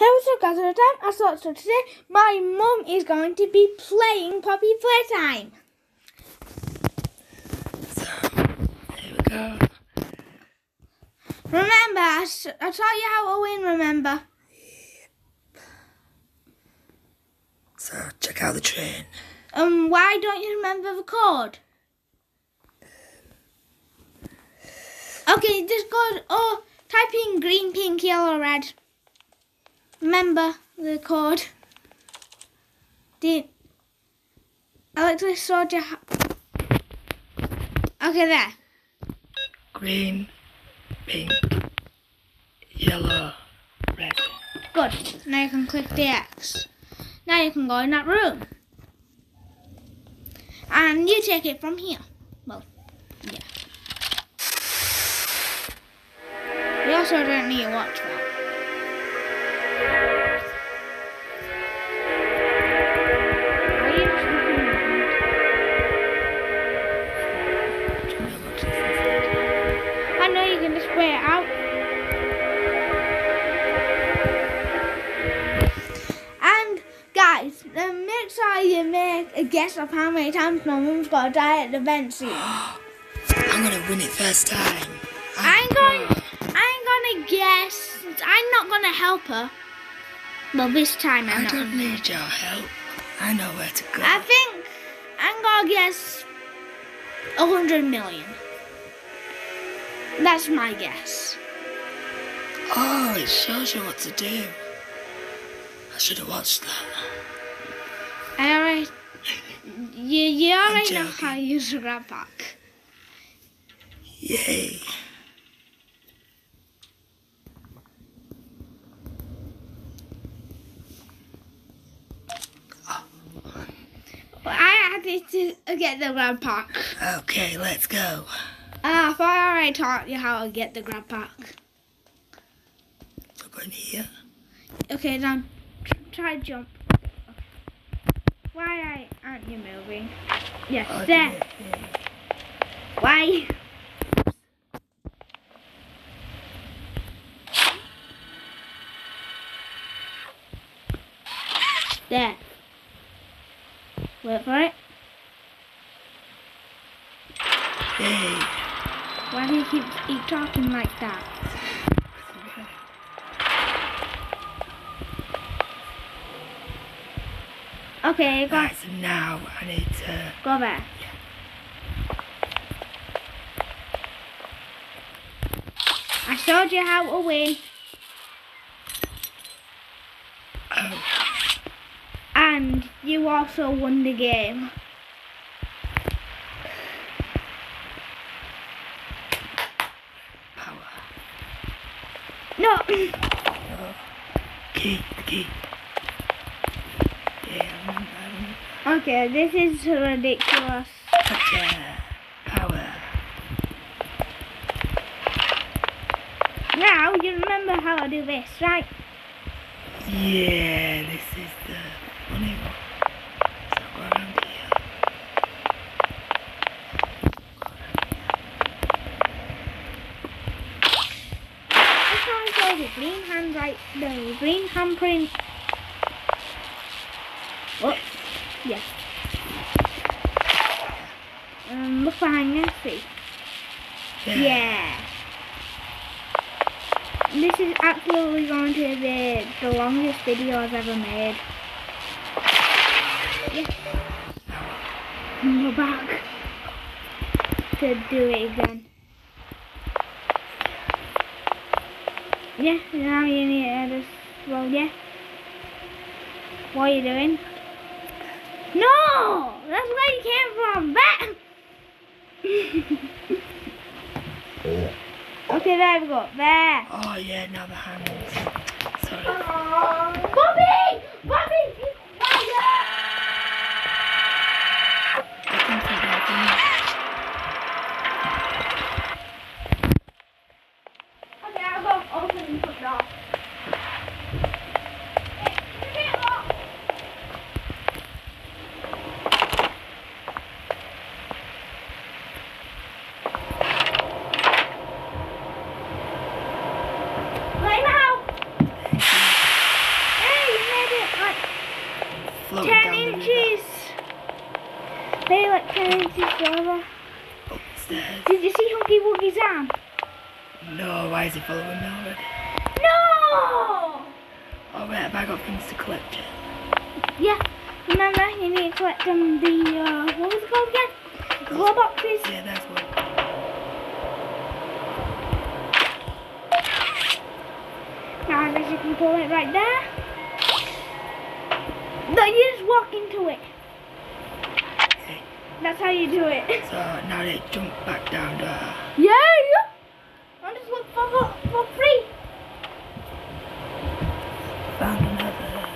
Hey, what's up, guys? At the time I thought so today, my mum is going to be playing Poppy Playtime. So, here we go. Remember, I taught you how to win. Remember? So, check out the train. Um, why don't you remember the code? Okay, just go. Oh, type in green, pink, yellow, red. Remember the code. Did Alexa showed you? How... Okay, there. Green, pink, yellow, red. Good. Now you can click the X. Now you can go in that room. And you take it from here. Well, yeah. You also don't need to watch how my mum's got to die at the event soon. I'm gonna win it first time. I'm going. I'm gonna guess. I'm not gonna help her. Well, this time I'm I not. don't need your help. I know where to go. I think I'm gonna guess a hundred million. That's my guess. Oh, it shows you what to do. I should have watched that. I already. You, you already know how to use the grab pack. Yay. I had to get the grab pack. Okay, let's go. Ah, I thought I already taught you how to get the grab pack. So go in here. Okay, now try jump. Why aren't you moving? Yes, Oh, dear. Why? There. Wait for it. Yay. Why do you keep, keep talking like that? Okay, go, Right, so now I need to. go there. I showed you how to win, Oh, and you also won the game. power. No, Key, the key. Yeah, I'm, I'm, okay, this is ridiculous. gotcha. Power. Now you remember how to do this, right? Yeah, this is the funny one. So go around here. This one says the green hand right, the green handprint. Oh, yes. Um, look behind you, see. Yeah. Yeah. This is absolutely going to be the longest video I've ever made. Yeah. And we're back to do it again. Yeah, now you need to just, well, yeah. What are you doing? No! That's where you came from! Back! okay, there we go. There. Oh yeah, now the hands. Bobi! Did you see Huggy Wuggy's arm? No, why is he following me already? No! Oh, wait, have I got things to collect? Yeah, remember, you need to collect them the, uh, what was it called again? Glow boxes. Yeah, that's one. Now I guess you can pull it right there. No, you just walk into it. That's how you do it. So now they jump back down there. Yeah, yeah. I'll just look for, for, for free. Found another.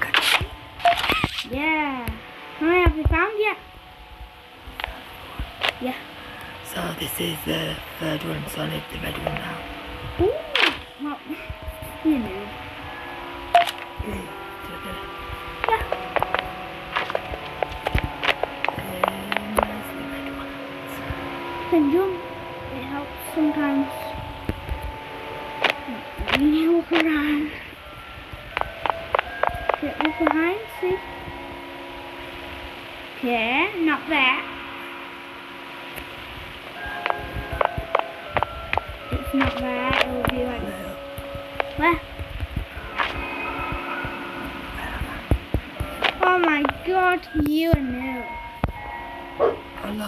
Gotcha. Yeah. How many have you found yet? Yeah. So this is the third one, so I need the red one now.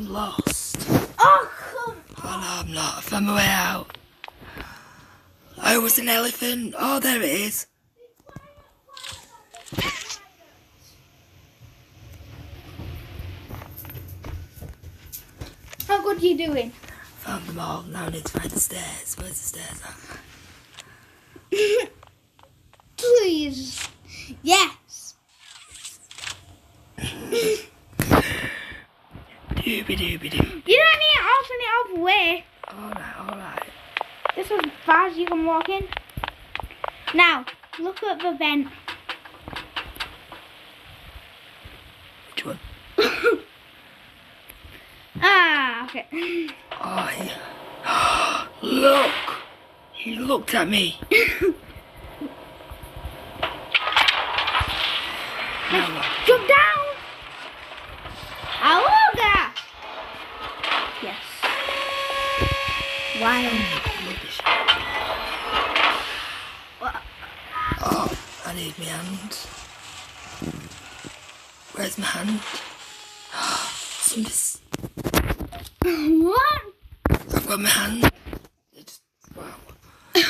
I'm lost. Oh, come Oh no, I'm not. I found my way out. I was an elephant. Oh, there it is. How good are you doing? Found them all. Now I need to find the stairs. Where's the stairs at? Please. Yes. Doobie doobie doo. You don't need to open it all the way. Alright, alright. This is as far as you can walk in. Now, look at the vent. Which one? Ah, okay. Oh, yeah. Look! He looked at me. now what? Jump down. Awooga. Yes. Why? Rubbish. Oh, I need my hand. Where's my hand? Somebody's... What? I've got my hand. It's... Wow.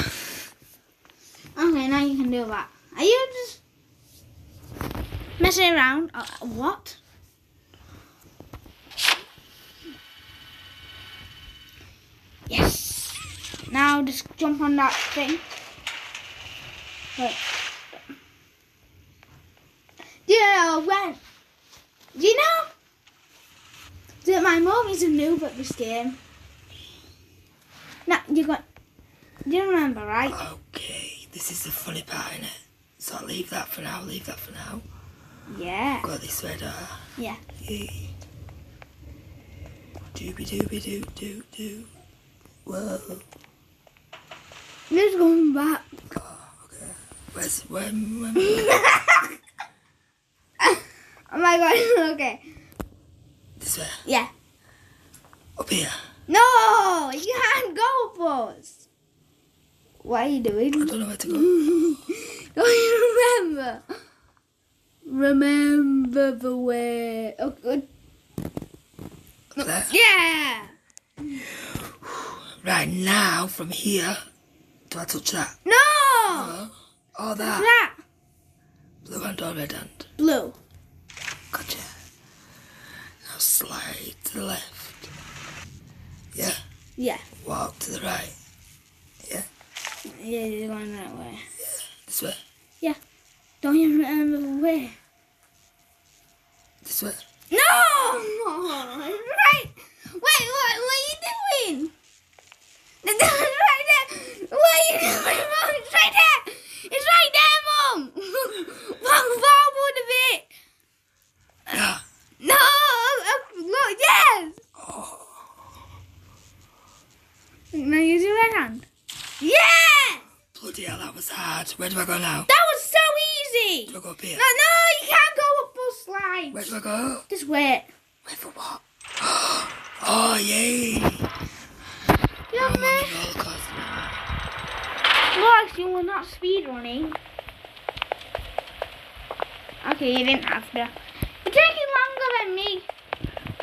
Okay, now you can do that. Are you just messing around? Uh, what? Yes. Now just jump on that thing. Wait. Know when? Do you know that my mom is a noob at this game? Now you got. Do you remember, right? Okay, this is the funny part in it. So I'll leave that for now, leave that for now. Yeah. Got this red Yeah. Yay. Doobie doobie doo doo doo. Whoa. Let's go back. Oh, okay. Where's when when Oh my god, okay. this way? Yeah. Up here. No, you can't go first. What are you doing? I don't know where to go. Don't you remember? Remember the way. Oh, good. There. Yeah. Right now, from here, do I touch that? No. Oh, oh that. That. Blue and or red and. Blue. Gotcha. Now slide to the left. Yeah. Yeah. Walk to the right. Yeah. Yeah, you're going that way. Yeah. This way. Yeah. Don't you remember the way? This way. No! Right! Wait, what, what are you doing? The right there! What are you doing, Mom? It's right there! It's right there, Mom! Walk forward a bit! No! Look, yes! Now use your right hand. Yes! Bloody hell, that was hard. Where do I go now? That was so easy! Do I go up here? No, no, you can't go up those slide. Where do I go? Just wait. Wait for what? Oh, yay! You I'm on know the me? roller coaster now. Well, actually, we're not speedrunning. Okay, you didn't have to. You're taking longer than me.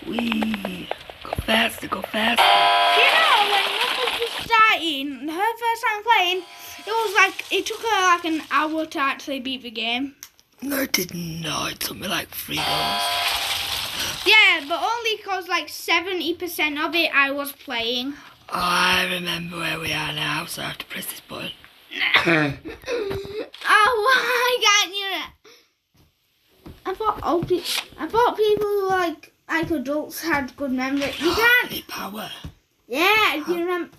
Wee! Go faster, go faster. You know, when Knuckles was starting, her first time playing, it was like, it took her like an hour to actually beat the game. No, it did not. It took me like three goals. Yeah, but only because like 70% of it I was playing. Oh, I remember where we are now, so I have to press this button. oh, why can't you? I thought pe- I thought people like like adults had good memory. You can't. power. Yeah, if you remember.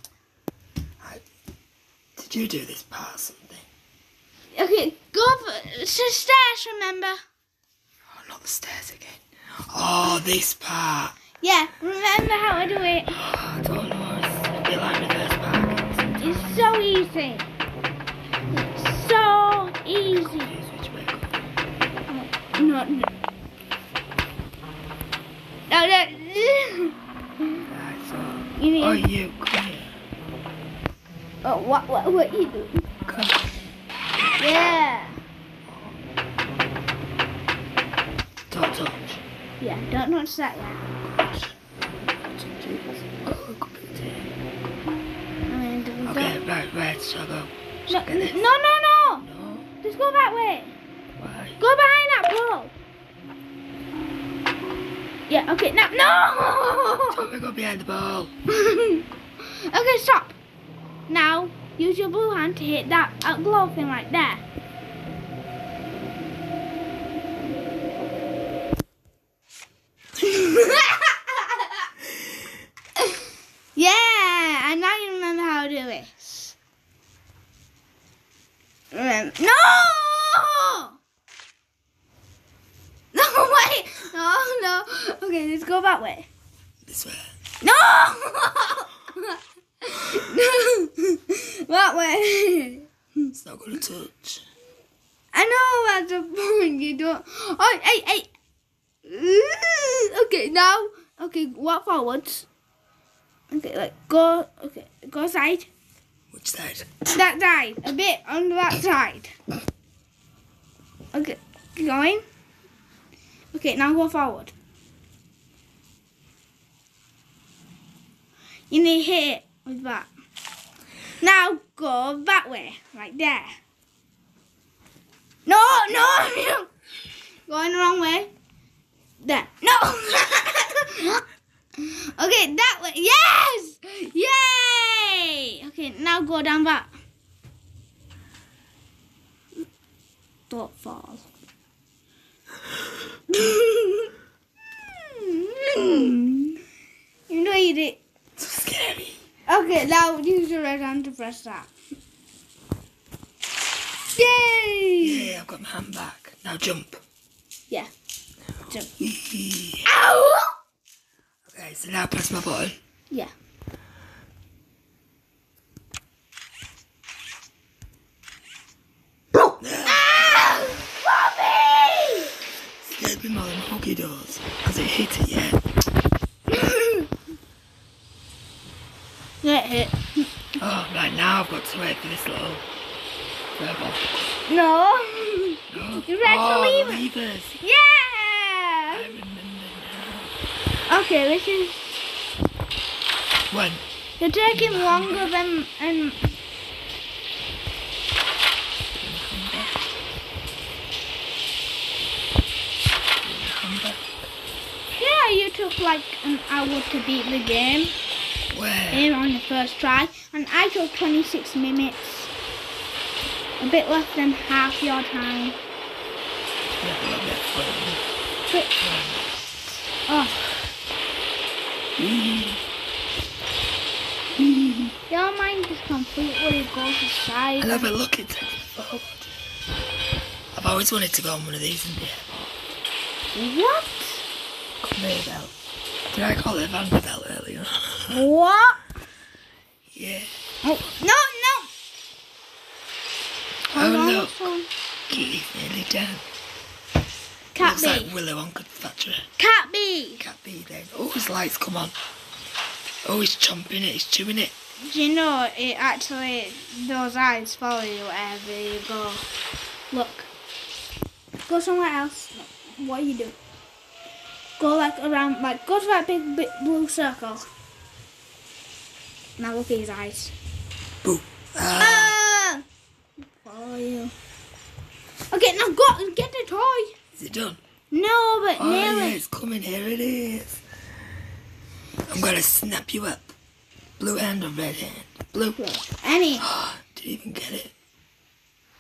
Did you do this part or something? Okay, go for, to stairs. Remember? Oh, not the stairs again. Oh, this part. Yeah, remember how I do it. Oh, I don't know. It's a bit like reverse parking. It's so easy. It's so easy. Confused which oh, way it goes. No, no. No, no. Right, so. You need. Oh, you, here. Oh, what, what, what you doing? Come. Yeah. Don't touch. Yeah, don't touch that yet. Oh, look at the tail. I mean, don't- Okay, right, right, so go. No, no, no. No, Just go that way. why? Go behind that pole. Yeah, okay, now, no! Don't go behind the ball? okay, stop. Now, use your blue hand to hit that uh, glow thing right there. yeah, and now you remember how to do this. Remember. No! No, wait! No, no. Okay, let's go that way. This way. No! no! That way. It's not gonna touch. I know that's the point. You don't. Oh, hey, hey. Ooh, Okay, now. Okay, walk forwards. Okay, like go. Okay, go side. Which side? That side. A bit on that side. Okay, keep going. Okay, now go forward. You need to hit it with that. Now go that way, right there. No, no, no. Going the wrong way. There. No. okay, that way. Yes! Yay! Okay, now go down back. Don't fall. you know you did. So scary. Okay, now use your right hand to press that. Yay! Yeah, I've got my hand back. Now jump. Yeah. Jump. Ow! Okay, so now press my button. Yeah. Ah! Bobby! Scared me more than hockey does. Has it hit it yet? Get hit. Oh, right now I've got to wait for this little verbal. No. No. You ready to oh, leave it? levers. I Yeah. remember now. Okay, this is. When? You're taking longer than and yeah, you took like an hour to beat the game Where? here on the first try, and I took 26 minutes. A bit less than half your time. Yeah, a little bit Oh, your mind is completely goes aside. I love it. Look, it takes me forward. I've always wanted to go on one of these in the. What? Conveyor belt. Did I call it a van belt earlier? What? yeah. Oh, no, no. Oh, on, look. Kitty's nearly down. Cat Looks B. like Willy Wonka factory. Cat B. Cat B then. Oh, his lights come on. Oh, he's chomping it. He's chewing it. Do you know it actually those eyes follow you wherever you go? Look. Go somewhere else. What are you doing? Go like around like go to that big, big blue circle. Now look at his eyes. Boo. Ah. Ah! Follow you. Okay, now go get the toy. Is it done? No, but Oh, yeah, nearly. it's coming. Here it is. I'm gonna snap you up. Blue hand or red hand? Blue. Any did you even get it.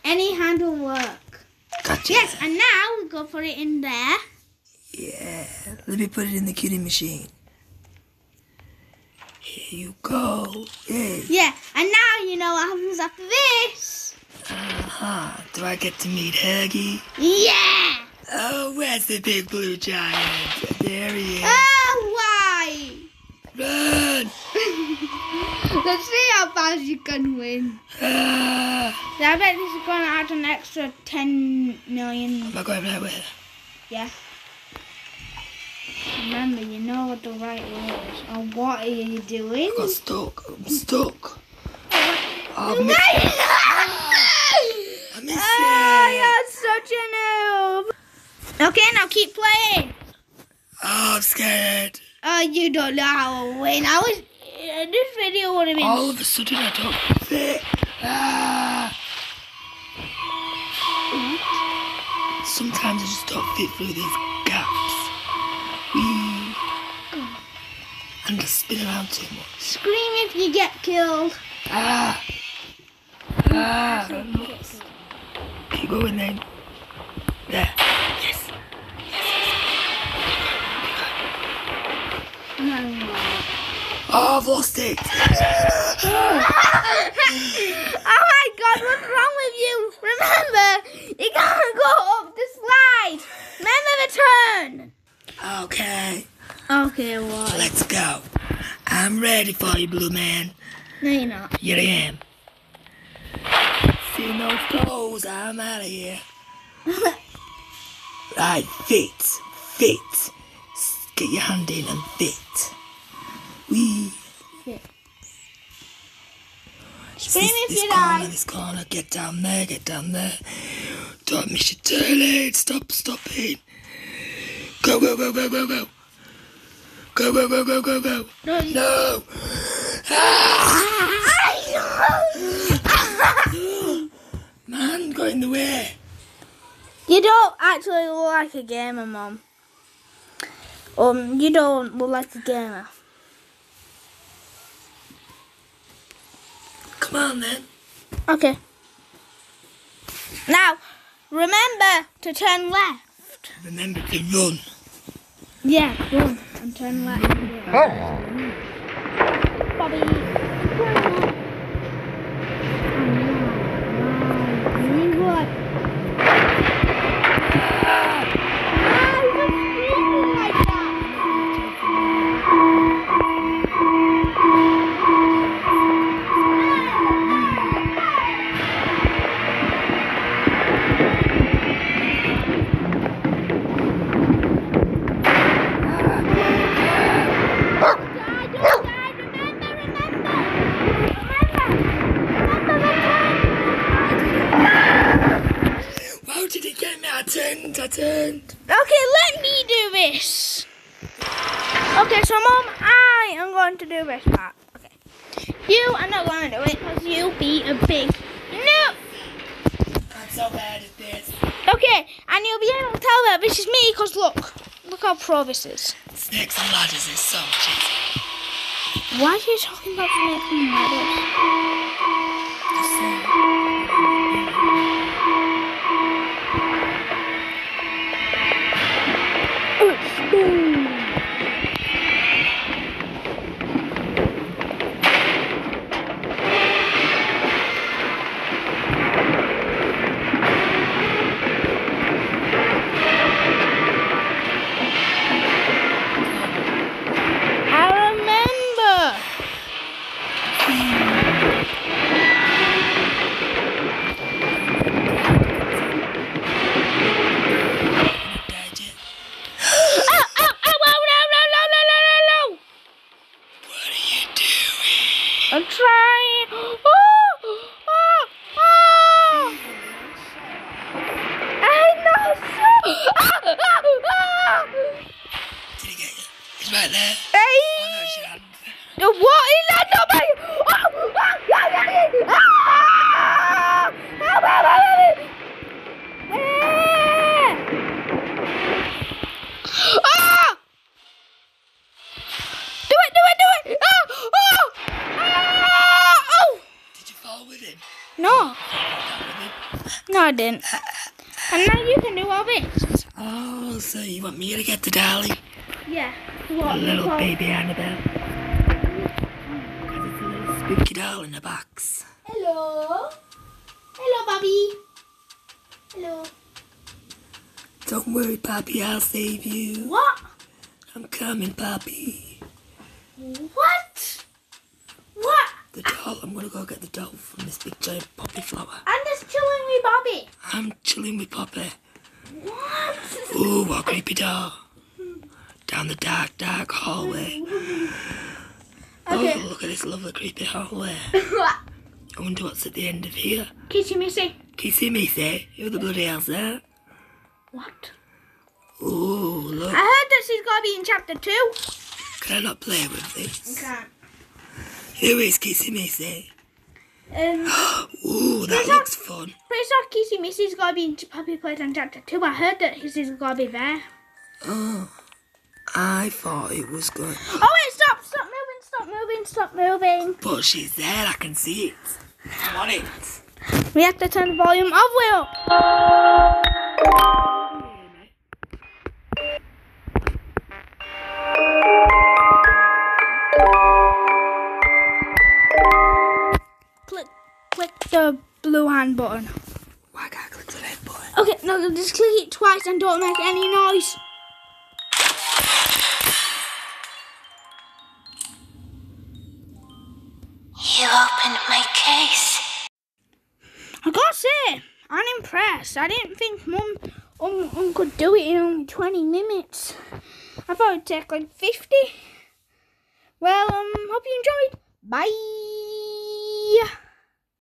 any hand will work. Gotcha. Yes, and now we go put it in there. Yeah. Let me put it in the cutie machine. Here you go. Yay. Yeah, and now you know what happens after this. Uh-huh. Do I get to meet Huggy? Yeah. Oh, where's the big blue giant? There he is. Oh, why? Run! Let's see how fast you can win. Ah! I bet this is going to add an extra 10 million. Am I going right way? Yeah. Remember, you know what the right way is. Oh, what are you doing? I got stuck. I'm stuck. Oh, I missed, I missed Ah, it. you're such a noob. Okay, now keep playing. Oh, I'm scared. Oh, you don't know how to win. I was. Uh, this video would have been. All of a sudden, I don't fit. Ah! Sometimes I just don't fit through these gaps. Wee. And I spin around too much. Scream if you get killed. Ah! Ah! Keep going then. There. I've lost it. oh my god, what's wrong with you? Remember, you can't go up the slide. Remember the turn. Okay, Okay, what? let's go. I'm ready for you, Blue Man. No, you're not. Here I am. See no toes, I'm out of here. Right, fit, fit. Get your hand in and fit. Wee. Scream this, if you corner, die. this corner, get down there, get down there. Don't miss your turn, stop stopping. Go, go, go, go, go, go. Go, go, go, go, go, go. No, No! Man, got in the way. You don't actually look like a gamer, Mom. Um, you don't look like a gamer. Come on then. Okay. Now, remember to turn left. Remember to run. Yeah, run and turn left. Oh. Bobby. You are not going to do it because you be a big no. I'm so bad at this. Okay, and you'll be able to tell that this is me because look, look how pro this is. Snakes and ladders is so cheesy. Why are you talking about snakes and ladders? I didn't. And now you can do all this. Oh, so you want me to get the dolly? Yeah. A What? little what- baby Annabelle. 'Cause it's a little spooky doll in a box. Hello. Hello, Bobby. Hello. Don't worry, Poppy, I'll save you. What? I'm coming, Poppy. What? What? I'm gonna go get the doll from this big giant poppy flower. I'm just chilling with Bobby. I'm chilling with Poppy. What? Ooh, what creepy doll. Down the dark, dark hallway. Okay. Oh, look at this lovely creepy hallway. I wonder what's at the end of here. Kissy Missy. Kissy Missy, who the bloody hell's that? What? Ooh, look. I heard this is gonna be in chapter two. Can I not play with this? Okay. Who is Kissy Missy? Um, Ooh, that looks fun. pretty sure Kissy Missy's gonna be in Poppy Playtime chapter two. I heard that his is gonna be there. Oh, I thought it was good. Oh wait, stop! Stop moving! Stop moving! Stop moving! But she's there, I can see it. I'm on it. We have to turn the volume all the way up. The blue hand button. Why can't I click the red button? Okay, no, just click it twice and don't make any noise. You opened my case. I gotta say, I'm impressed. I didn't think Mum um, um could do it in only 20 minutes. I thought it'd take like 50. Well, um, hope you enjoyed. Bye.